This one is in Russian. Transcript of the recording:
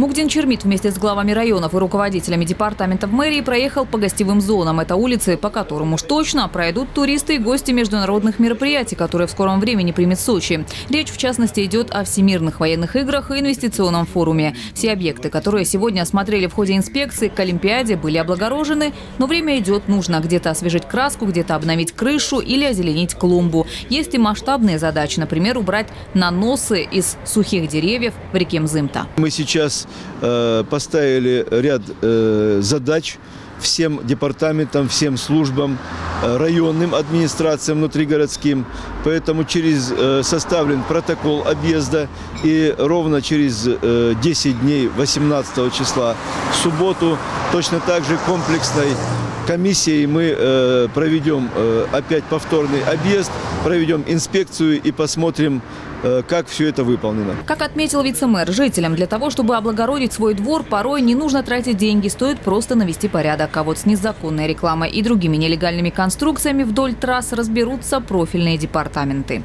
Мугдин Чермит вместе с главами районов и руководителями департаментов мэрии проехал по гостевым зонам. Это улицы, по которым уж точно пройдут туристы и гости международных мероприятий, которые в скором времени примет Сочи. Речь, в частности, идет о Всемирных военных играх и инвестиционном форуме. Все объекты, которые сегодня осмотрели в ходе инспекции к Олимпиаде, были облагорожены, но время идет, нужно где-то освежить краску, где-то обновить крышу или озеленить клумбу. Есть и масштабные задачи, например, убрать наносы из сухих деревьев в реке Мзымта. Мы сейчас э, поставили ряд э, задач всем департаментам, всем службам, э, районным администрациям внутригородским. Поэтому через составлен протокол объезда и ровно через э, 10 дней, 18 числа в субботу, точно так же комплексной комиссией мы проведем опять повторный объезд, проведем инспекцию и посмотрим, как все это выполнено. Как отметил вице-мэр, жителям для того, чтобы облагородить свой двор, порой не нужно тратить деньги, стоит просто навести порядок. А вот с незаконной рекламой и другими нелегальными конструкциями вдоль трасс разберутся профильные департаменты.